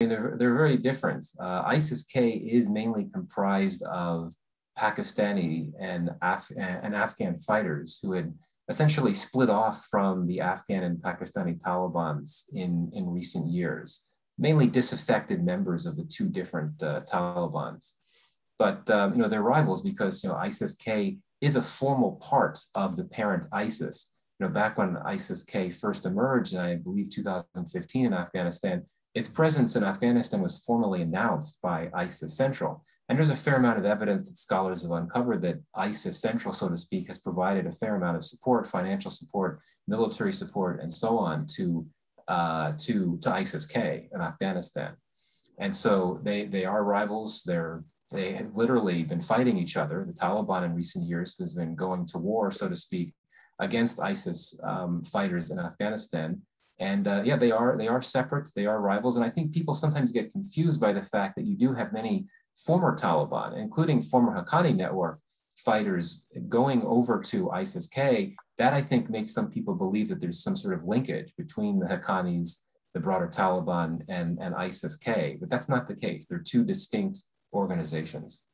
they're, they're very different. Uh, ISIS-K is mainly comprised of Pakistani and, Af and Afghan fighters who had essentially split off from the Afghan and Pakistani Taliban's in, in recent years, mainly disaffected members of the two different uh, Talibans. But um, you know, they're rivals because you know, ISIS-K is a formal part of the parent ISIS. You know, back when ISIS-K first emerged, in, I believe 2015 in Afghanistan, its presence in Afghanistan was formally announced by ISIS Central. And there's a fair amount of evidence that scholars have uncovered that ISIS Central, so to speak, has provided a fair amount of support, financial support, military support, and so on to, uh, to, to ISIS-K in Afghanistan. And so they, they are rivals. They're, they have literally been fighting each other. The Taliban in recent years has been going to war, so to speak, against ISIS um, fighters in Afghanistan. And uh, yeah, they are they are separate. They are rivals, and I think people sometimes get confused by the fact that you do have many former Taliban, including former Haqqani network fighters going over to ISIS-K. That I think makes some people believe that there's some sort of linkage between the Haqqanis, the broader Taliban, and, and ISIS-K. But that's not the case. They're two distinct organizations.